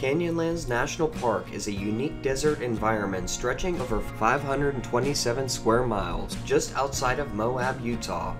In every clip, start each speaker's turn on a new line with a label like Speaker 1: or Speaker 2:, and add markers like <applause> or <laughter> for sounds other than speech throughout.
Speaker 1: Canyonlands National Park is a unique desert environment stretching over 527 square miles just outside of Moab, Utah.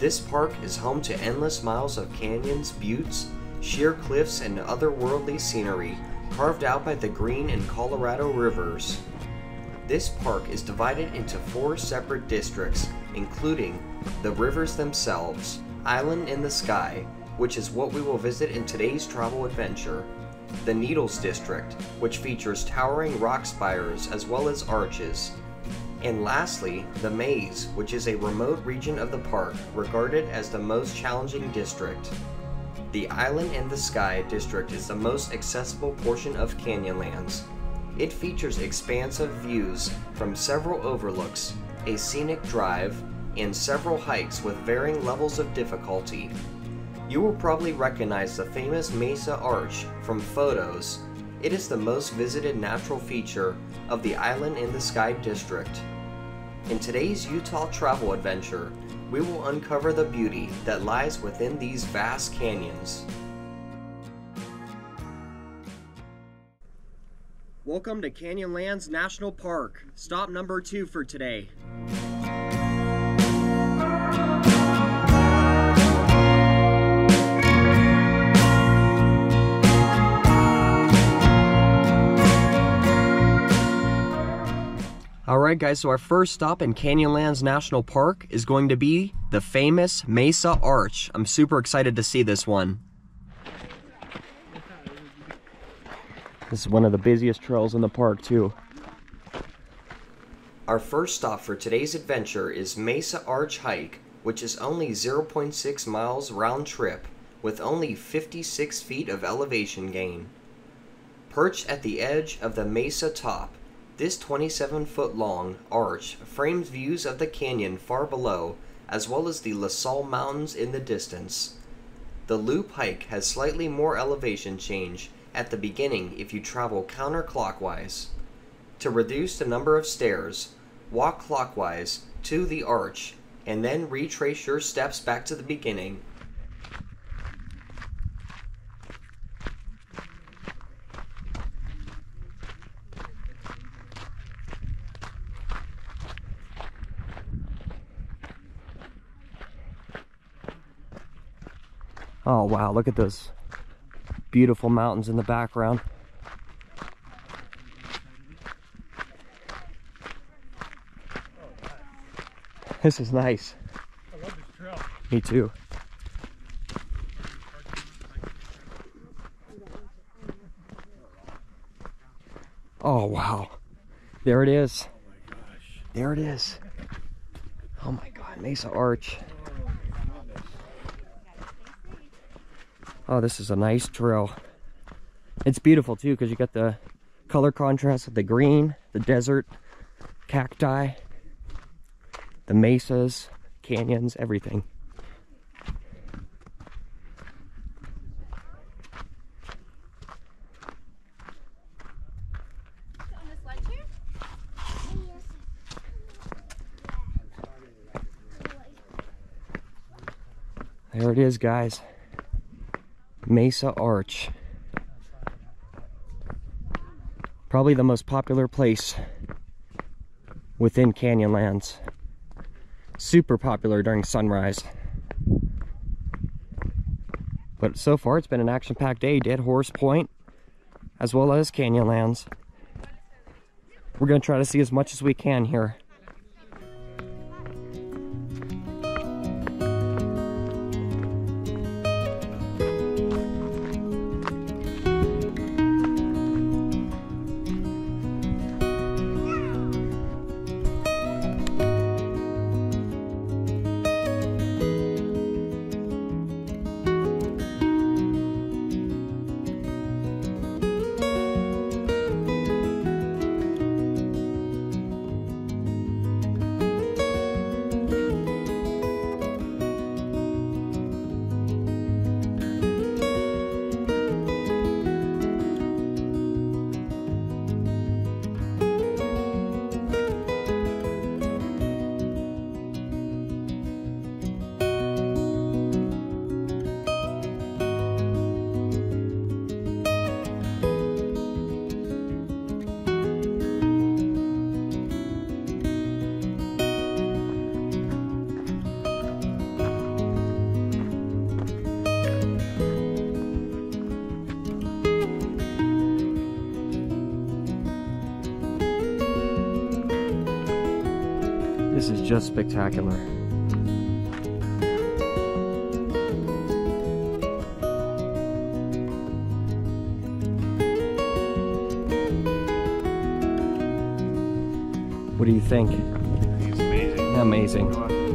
Speaker 1: This park is home to endless miles of canyons, buttes, sheer cliffs, and otherworldly scenery carved out by the Green and Colorado rivers. This park is divided into four separate districts, including the rivers themselves, Island in the Sky, which is what we will visit in today's travel adventure, the Needles District, which features towering rock spires as well as arches, and lastly, the Maze, which is a remote region of the park regarded as the most challenging district. The Island in the Sky district is the most accessible portion of Canyonlands. It features expansive views from several overlooks, a scenic drive, and several hikes with varying levels of difficulty. You will probably recognize the famous Mesa Arch from photos. It is the most visited natural feature of the Island in the Sky district. In today's Utah travel adventure, we will uncover the beauty that lies within these vast canyons. Welcome to Canyonlands National Park, stop number two for today. Alright guys, so our first stop in Canyonlands National Park is going to be the famous Mesa Arch. I'm super excited to see this one. This is one of the busiest trails in the park too. Our first stop for today's adventure is Mesa Arch Hike, which is only 0.6 miles round trip with only 56 feet of elevation gain. Perched at the edge of the mesa top, this 27 foot long arch frames views of the canyon far below as well as the La Sal Mountains in the distance. The loop hike has slightly more elevation change at the beginning if you travel counterclockwise. To reduce the number of stairs, walk clockwise to the arch and then retrace your steps back to the beginning Oh wow, look at those beautiful mountains in the background. This is nice.
Speaker 2: I love this trail.
Speaker 1: Me too. Oh wow. There it is.
Speaker 2: Oh my gosh.
Speaker 1: There it is. Oh my god, Mesa Arch. Oh, this is a nice trail. It's beautiful too because you got the color contrast of the green, the desert, cacti, the mesas, canyons, everything. There it is, guys. Mesa Arch. Probably the most popular place within Canyonlands. Super popular during sunrise. But so far, it's been an action packed day. Dead Horse Point, as well as Canyonlands. We're to try to see as much as we can here. Just spectacular. What do you think?
Speaker 2: Amazing.
Speaker 1: Amazing.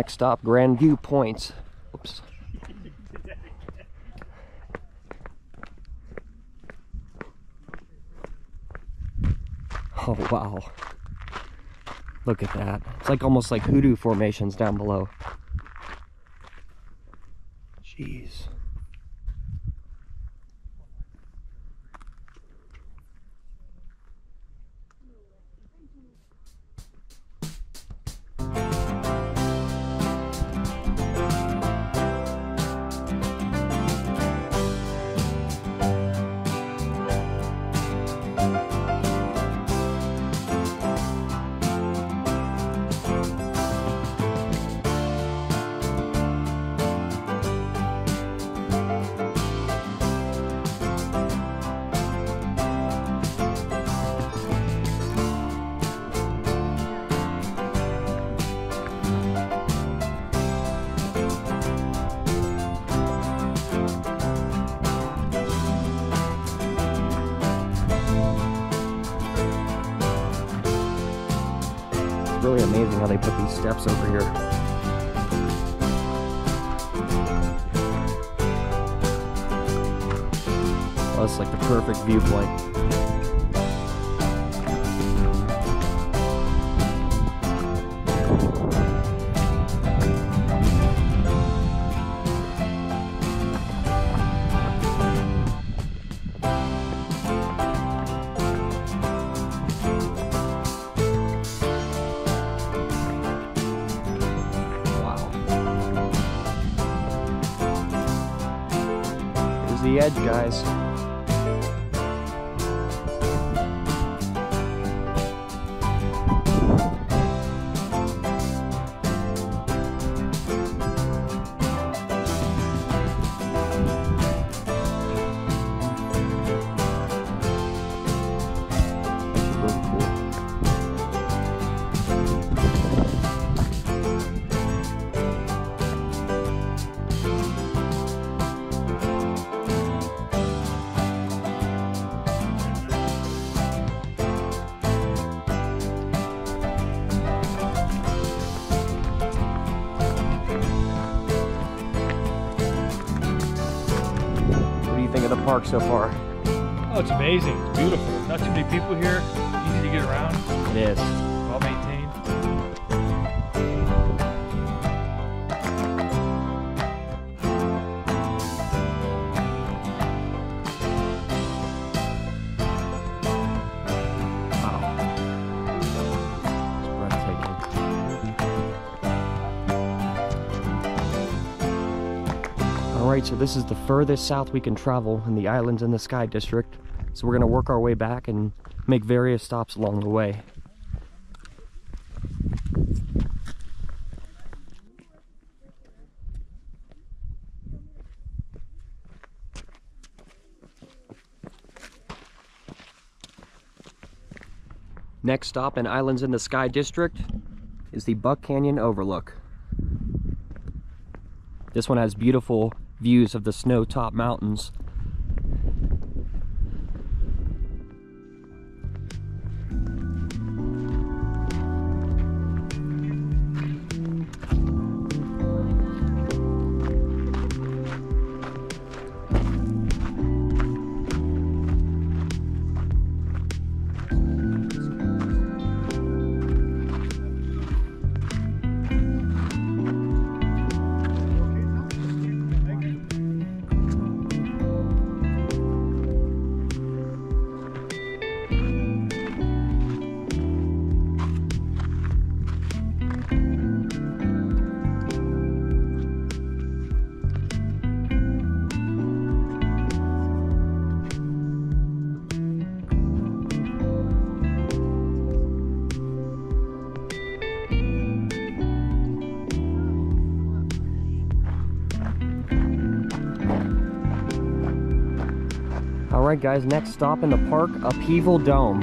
Speaker 1: Next stop, Grandview Points. Oops. <laughs> Oh, wow. Look at that. It's like almost like hoodoo formations down below. Jeez. Amazing how they put these steps over here. Oh, it's like the perfect viewpoint. Edge, guys. Park so far?
Speaker 2: Oh, it's amazing. It's beautiful. Not too many people here. Easy to get around.
Speaker 1: It is. Alright, so this is the furthest south we can travel in the Islands in the Sky District. So we're going to work our way back and make various stops along the way. Next stop in Islands in the Sky District is the Buck Canyon Overlook. This one has beautiful views of the snow top mountains. Alright guys, next stop in the park, Upheaval Dome.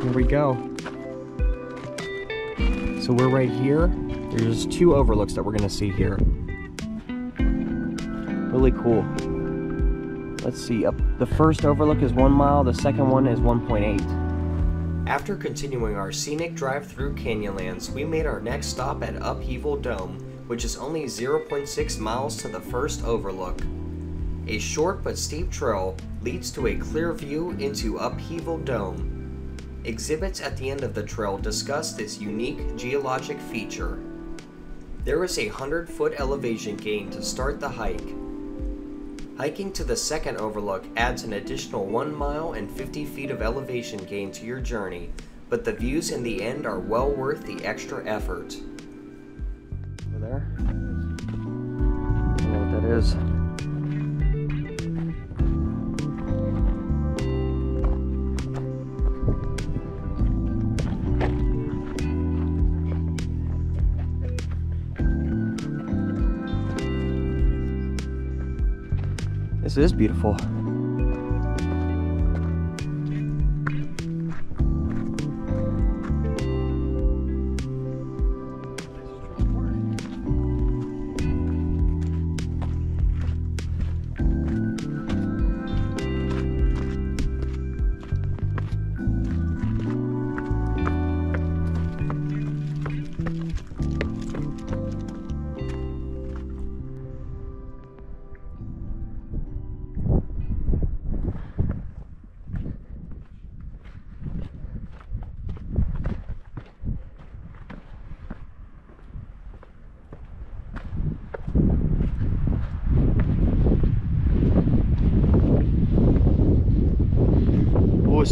Speaker 1: Here we go. So we're right here. There's two overlooks that we're gonna see here. Really cool. Let's see, up the first overlook is one mile, the second one is 1.8. After continuing our scenic drive through Canyonlands, we made our next stop at Upheaval Dome, which is only 0.6 miles to the first overlook. A short but steep trail leads to a clear view into Upheaval Dome. Exhibits at the end of the trail discuss this unique geologic feature. There is a 100 foot elevation gain to start the hike. Hiking to the second overlook adds an additional 1 mile and 50 feet of elevation gain to your journey, but the views in the end are well worth the extra effort. Is. This is beautiful.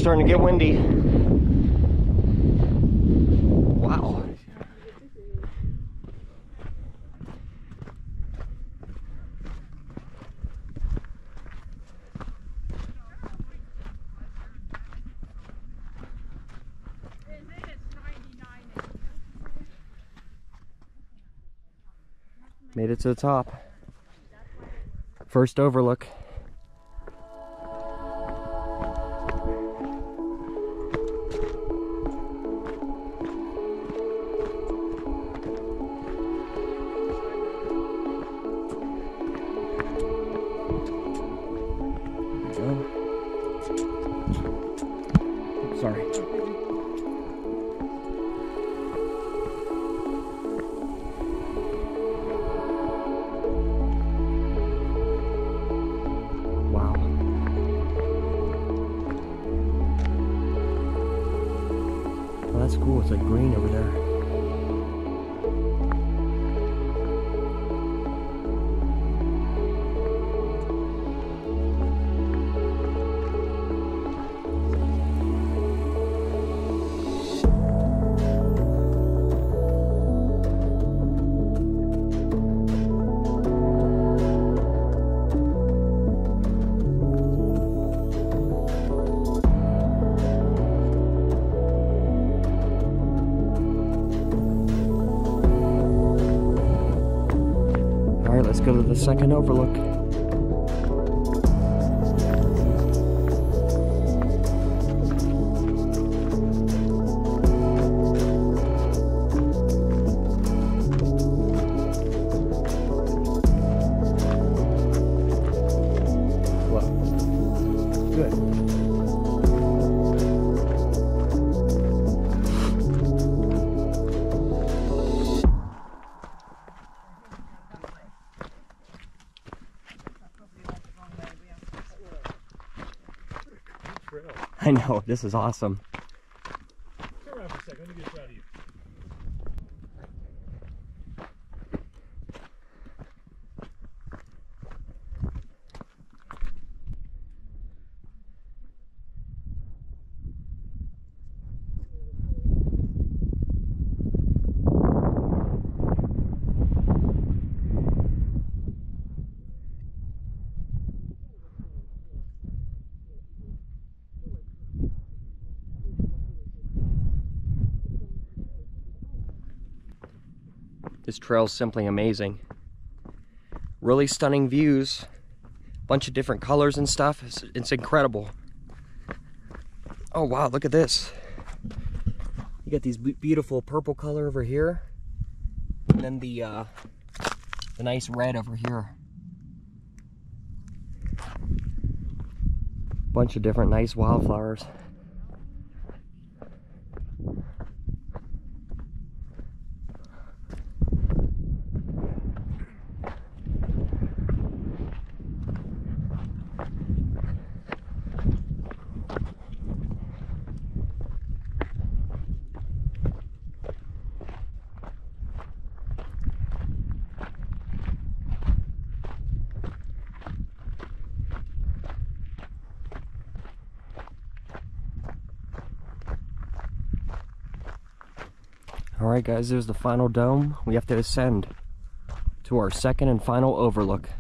Speaker 1: Starting to get windy. Wow. Made it to the top. First overlook. The overlook. <laughs> know, this is awesome.
Speaker 2: Turn around for a second. Let me get a shot of you.
Speaker 1: This trail's simply amazing. Really stunning views. Bunch of different colors and stuff. It's, it's incredible. Oh wow, look at this. You got these beautiful purple color over here. And then the, uh, the nice red over here. Bunch of different nice wildflowers. Alright guys, there's the final dome. We have to ascend to our second and final overlook.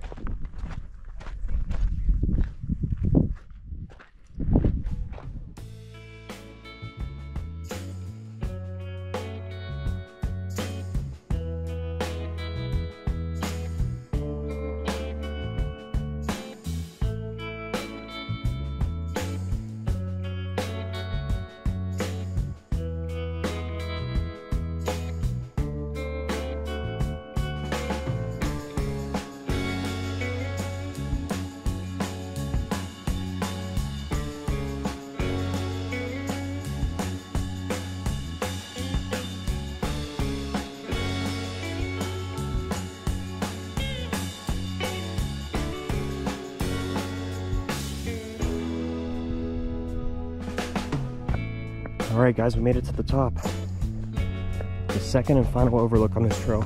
Speaker 1: All right, guys, we made it to the top. The second and final overlook on this trail.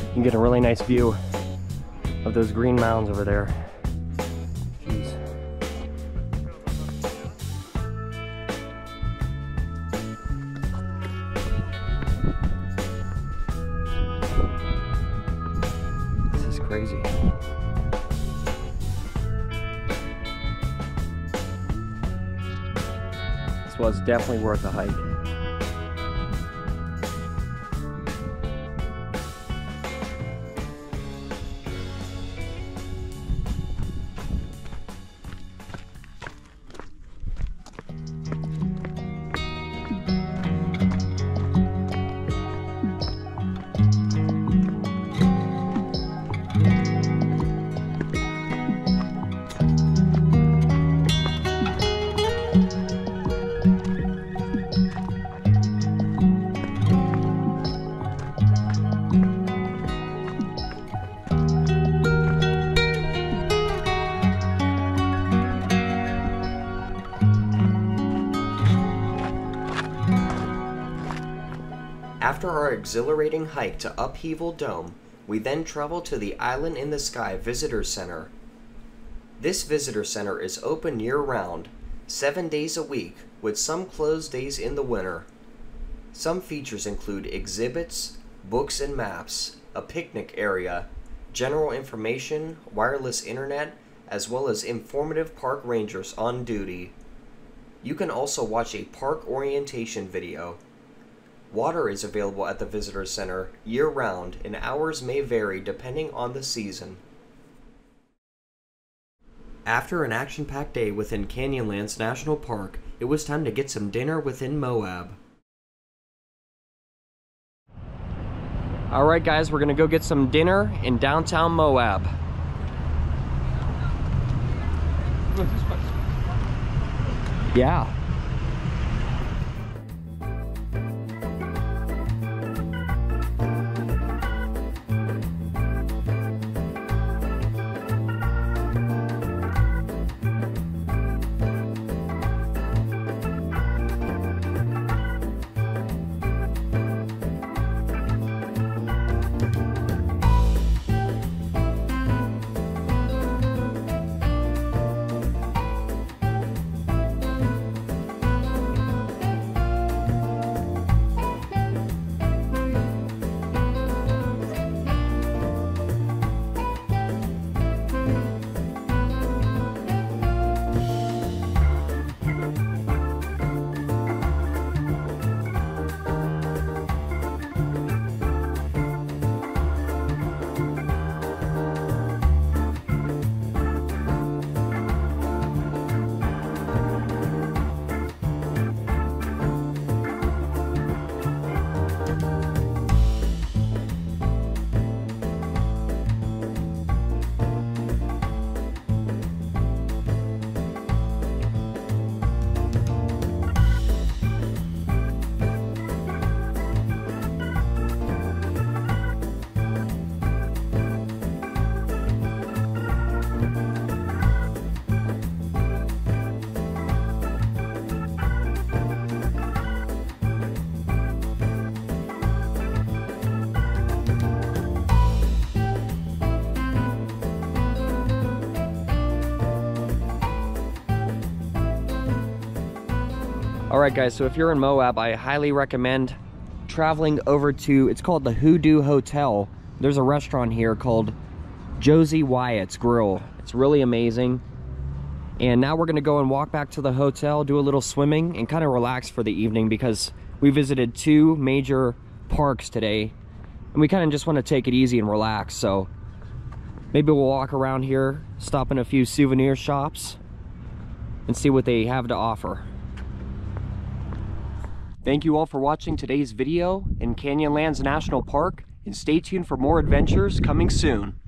Speaker 1: You can get a really nice view of those green mounds over there. Was definitely worth a hike. After our exhilarating hike to Upheaval Dome, we then travel to the Island in the Sky Visitor Center. This visitor center is open year round, seven days a week, with some closed days in the winter. Some features include exhibits, books and maps, a picnic area, general information, wireless internet, as well as informative park rangers on duty. You can also watch a park orientation video. Water is available at the visitor center year round and hours may vary depending on the season. After an action packed day within Canyonlands National Park, it was time to get some dinner within Moab. Alright, guys, we're gonna go get some dinner in downtown Moab. Yeah. All right, guys, so if you're in Moab, I highly recommend traveling over to, it's called the Hoodoo Hotel. There's a restaurant here called Josie Wyatt's Grill. It's really amazing. And now we're gonna go and walk back to the hotel, do a little swimming, and kind of relax for the evening because we visited two major parks today. And we kind of just want to take it easy and relax. So maybe we'll walk around here, stop in a few souvenir shops, and see what they have to offer. Thank you all for watching today's video in Canyonlands National Park and stay tuned for more adventures coming soon.